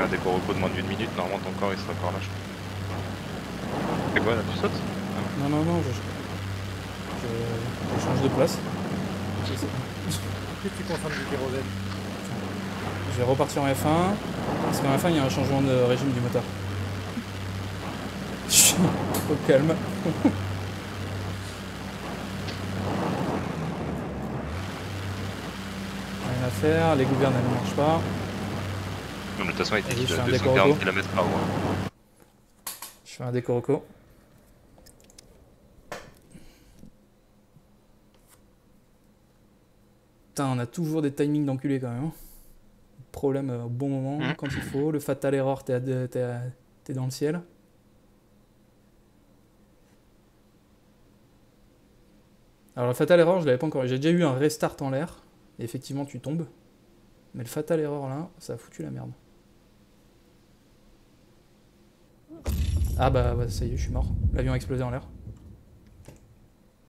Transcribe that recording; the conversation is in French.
un décor repos de moins d'une minute, normalement ton corps il sera encore là. C'est quoi là Tu sautes Non, non, non, je, je, je change de place. Plus tu consommes du kérosène? Je vais repartir en F1, parce qu'en F1 il y a un changement de régime du moteur. Je suis au calme. Rien à faire, les gouvernements ne marchent pas. Mais de toute façon il Vas-y, dit je fais un 240 décor km par heure. Je fais un décoroco. Putain, on a toujours des timings d'enculé quand même. hein. Problème euh, au bon moment, Mhm. quand il faut. Le fatal error, t'es dans le ciel. Alors le fatal error, je l'avais pas encore. J'ai déjà eu un restart en l'air. Et effectivement, tu tombes. Mais le fatal error là, ça a foutu la merde. Ah bah, ça y est, je suis mort. L'avion a explosé en l'air.